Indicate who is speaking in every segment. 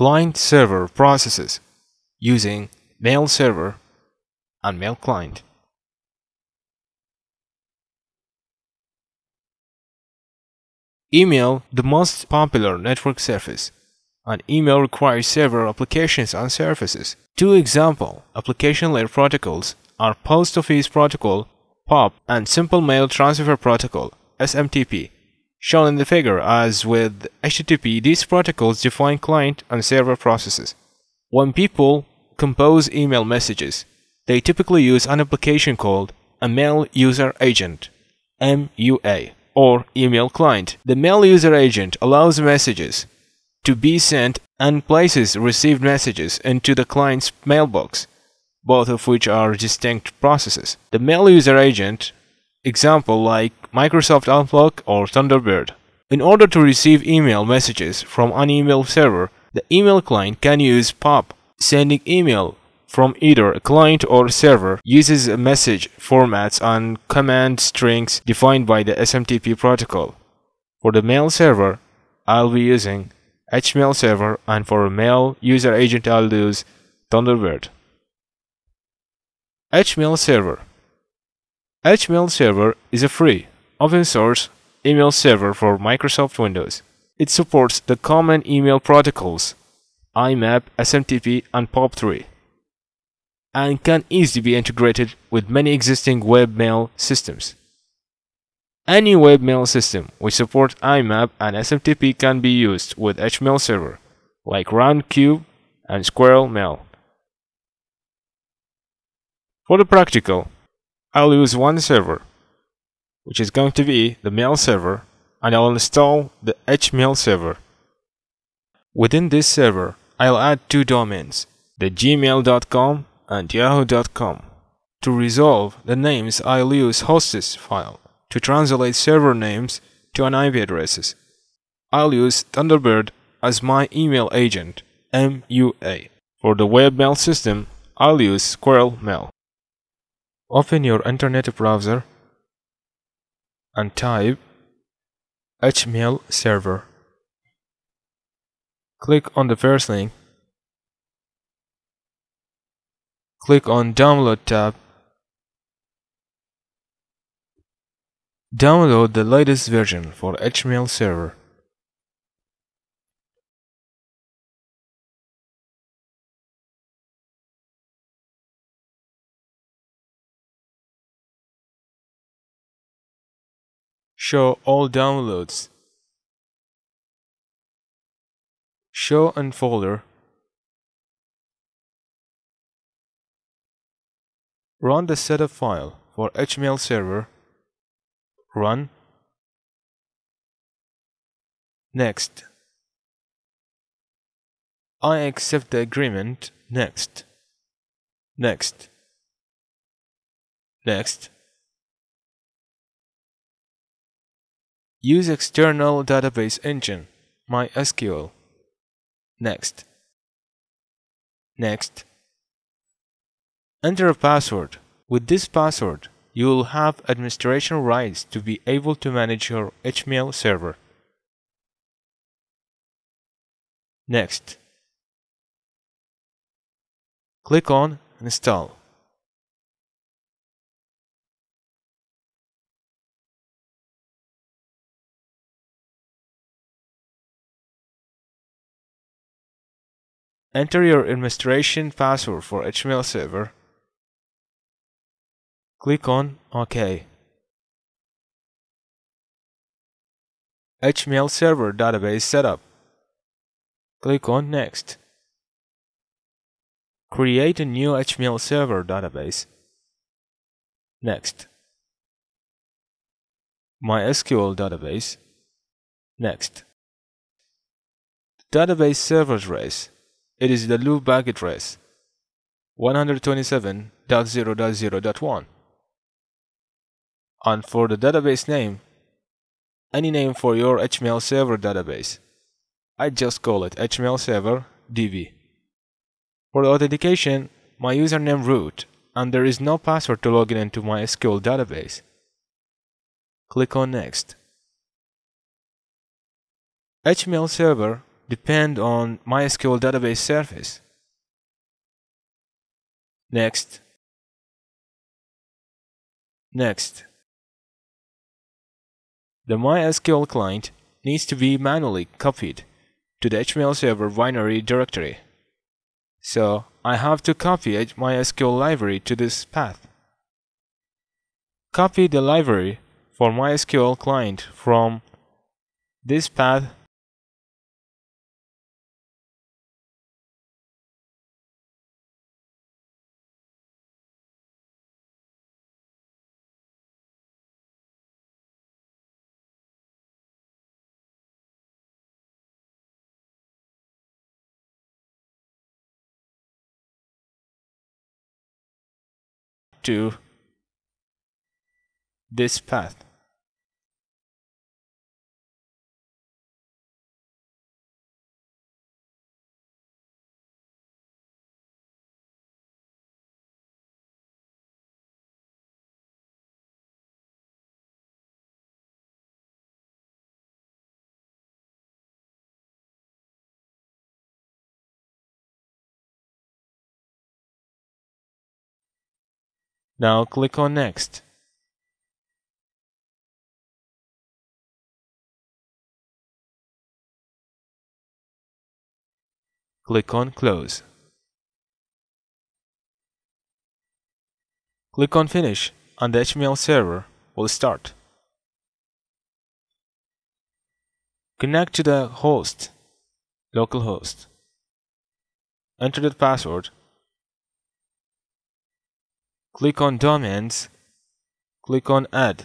Speaker 1: client server processes using mail server and mail client. Email, the most popular network service. An email requires several applications and services. Two example application layer protocols are Post Office Protocol POP and Simple Mail Transfer Protocol SMTP. Shown in the figure as with HTTP, these protocols define client and server processes. When people compose email messages, they typically use an application called a Mail User Agent MUA or email client. The Mail User Agent allows messages to be sent and places received messages into the client's mailbox, both of which are distinct processes. The Mail User Agent example like Microsoft Outlook or Thunderbird. In order to receive email messages from an email server, the email client can use POP. Sending email from either a client or server uses message formats and command strings defined by the SMTP protocol. For the mail server, I'll be using HMail server and for a mail user agent I'll use Thunderbird. HMail server HMail server is a free, open source email server for Microsoft Windows. It supports the common email protocols IMAP, SMTP, and POP3 and can easily be integrated with many existing webmail systems. Any webmail system which supports IMAP and SMTP can be used with HMail server, like Roundcube and Squirrel Mail. For the practical, I'll use one server, which is going to be the mail server, and I'll install the HMail server. Within this server, I'll add two domains, the gmail.com and yahoo.com. To resolve the names, I'll use hostess file to translate server names to an IP addresses. I'll use Thunderbird as my email agent, MUA. For the webmail system, I'll use Squirrel Mail. Open your internet browser and type HMail server. Click on the first link Click on Download tab. Download the latest version for HMail server. Show all downloads. Show and folder. Run the setup file for HMail server. Run. Next. I accept the agreement. Next. Next. Next. Use external database engine, MySQL. Next. Next. Enter a password. With this password, you will have administration rights to be able to manage your HMail server. Next. Click on Install. Enter your administration password for HMail server. Click on OK. HMail server database setup. Click on Next. Create a new HMail server database. Next. MySQL database. Next. Database server address it is the loopback address 127.0.0.1. And for the database name, any name for your HMail server database. I just call it HMail server DB. For the authentication, my username root, and there is no password to log in into MySQL database. Click on Next. HMail server depend on MySQL database service. Next. Next. The MySQL client needs to be manually copied to the HMail server binary directory. So I have to copy MySQL library to this path. Copy the library for MySQL client from this path to this path. Now click on Next. Click on Close. Click on Finish and the HMail server will start. Connect to the host, localhost. Enter the password Click on Domains. Click on Add.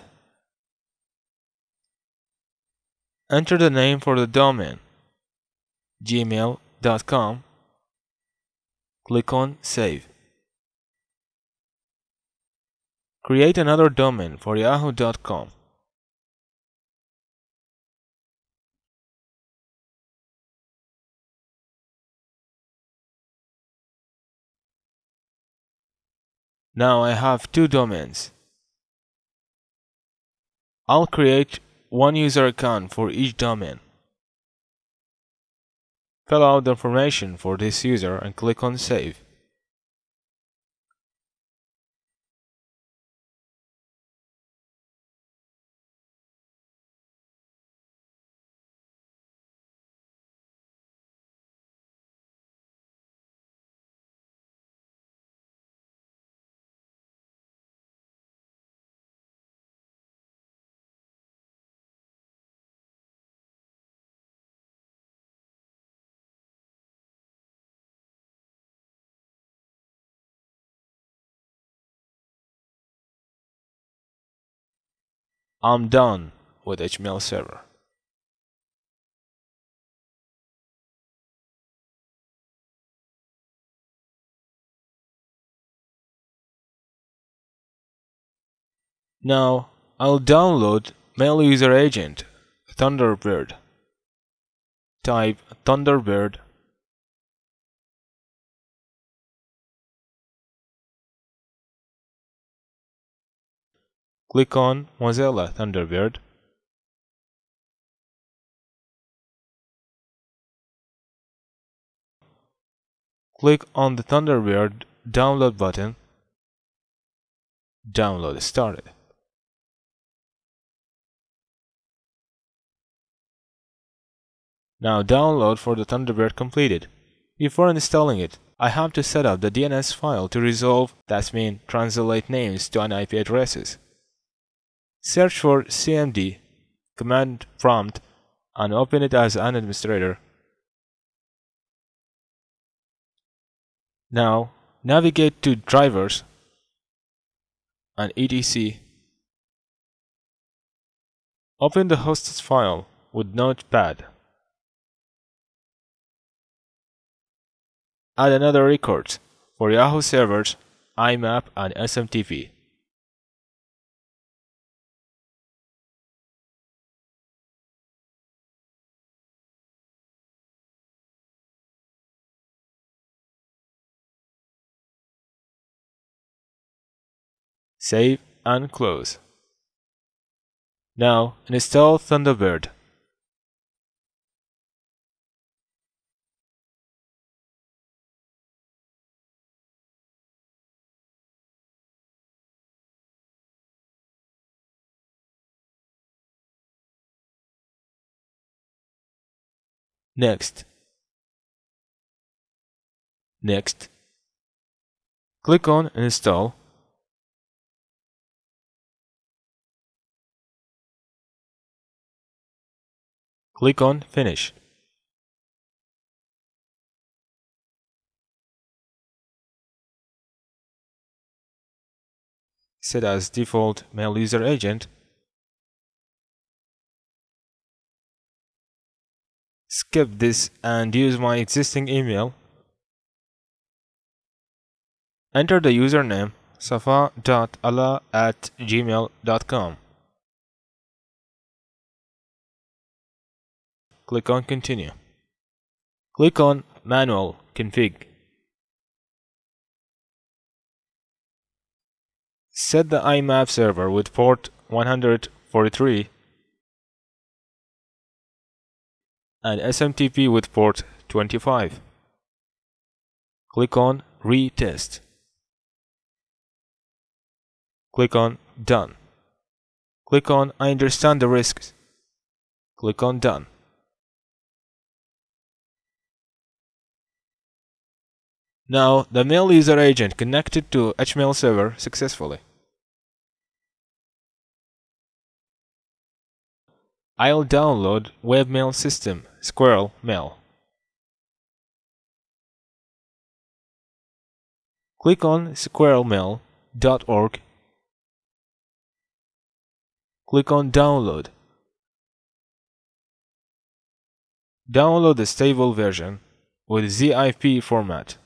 Speaker 1: Enter the name for the domain gmail.com. Click on Save. Create another domain for yahoo.com. Now I have two domains. I'll create one user account for each domain. Fill out the information for this user and click on Save. I'm done with HMail server. Now I'll download Mail User Agent Thunderbird. Type Thunderbird Click on Mozilla Thunderbird. Click on the Thunderbird download button. Download started. Now download for the Thunderbird completed. Before installing it, I have to set up the DNS file to resolve, that means translate names to an IP addresses. Search for CMD command prompt and open it as an administrator. Now navigate to drivers and etc. Open the host's file with Notepad. Add another record for Yahoo servers, IMAP and SMTP. Save and close. Now install Thunderbird. Next. Next. Click on Install Click on Finish. Set as default mail user agent. Skip this and use my existing email. Enter the username safa.allah at gmail.com. Click on Continue. Click on Manual Config. Set the IMAP server with port 143 and SMTP with port 25. Click on Retest. Click on Done. Click on I understand the risks. Click on Done. Now the mail user agent connected to HMail server successfully. I'll download webmail system Squirrel Mail. Click on squirrelmail.org. Click on Download. Download the stable version with ZIP format.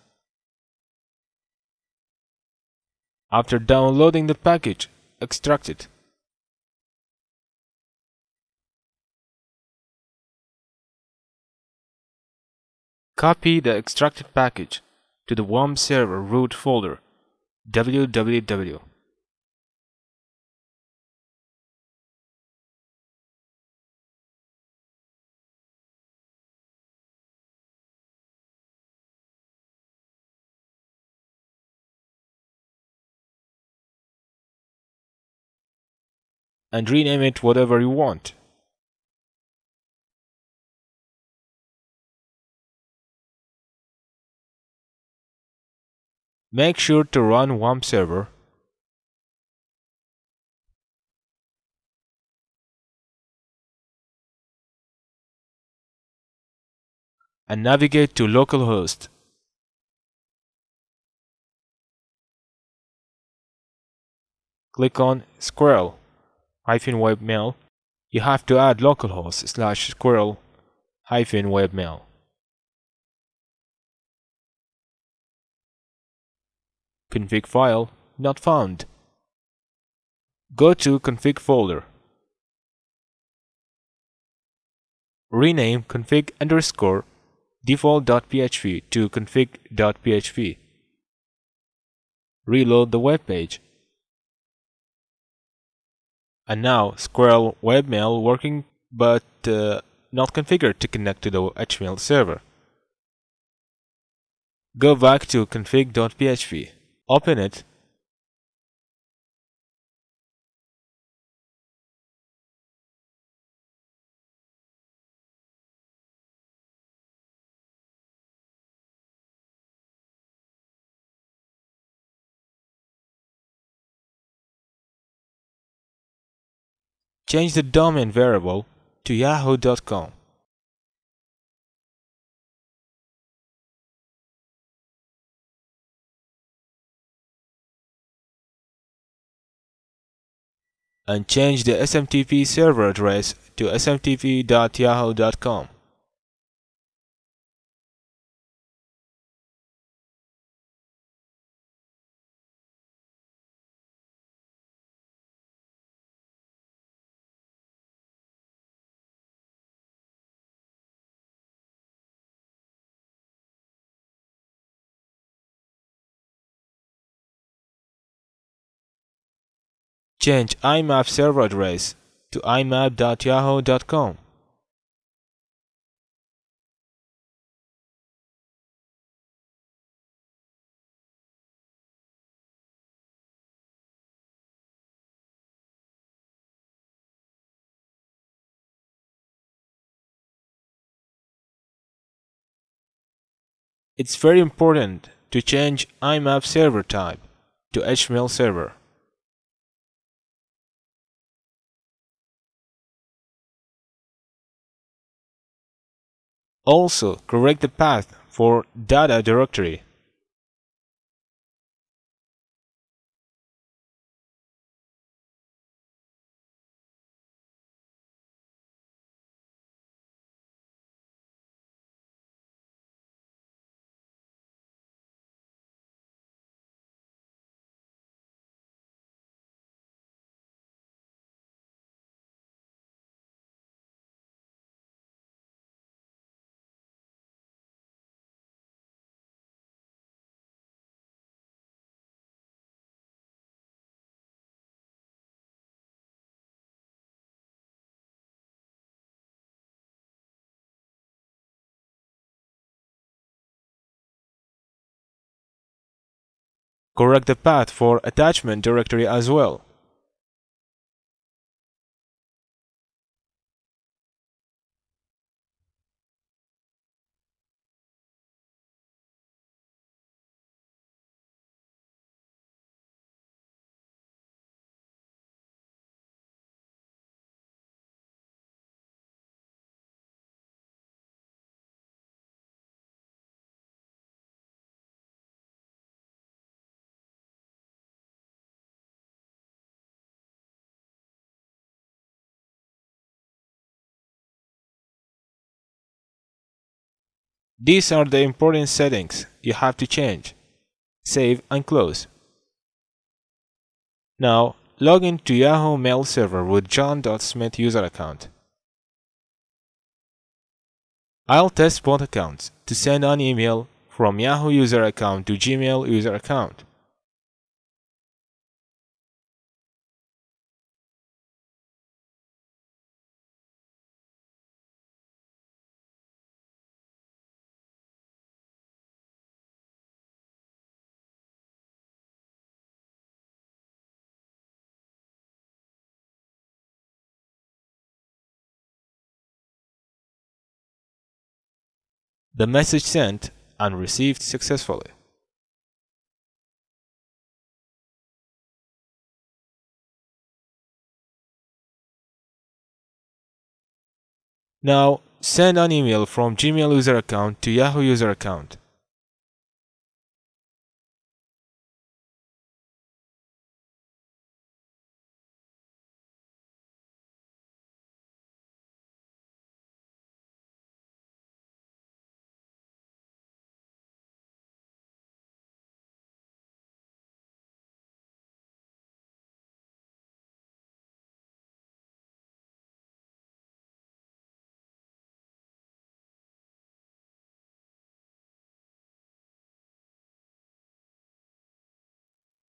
Speaker 1: After downloading the package, extract it. Copy the extracted package to the WAMP server root folder www. And rename it whatever you want. Make sure to run WAMP server and navigate to localhost. Click on Squirrel hyphen webmail. You have to add localhost slash squirrel hyphen webmail. config file not found. Go to config folder. Rename config underscore default.php to config.php. Reload the web page. And now Squirrel webmail working but uh, not configured to connect to the HMail server. Go back to config.php. Open it. Change the domain variable to yahoo.com. and change the SMTP server address to smtp.yahoo.com. Change IMAP server address to imap.yahoo.com. It's very important to change IMAP server type to HMail server. Also, correct the path for data directory. Correct the path for attachment directory as well. These are the important settings you have to change. Save and close. Now, log in to Yahoo Mail server with john.smith user account. I'll test both accounts to send an email from Yahoo user account to Gmail user account. The message sent and received successfully. Now, send an email from Gmail user account to Yahoo user account.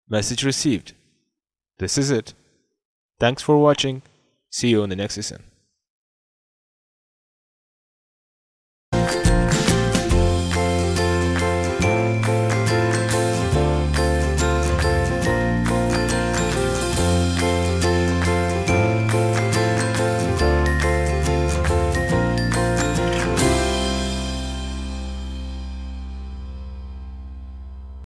Speaker 1: Message received. This is it. Thanks for watching. See you in the next lesson.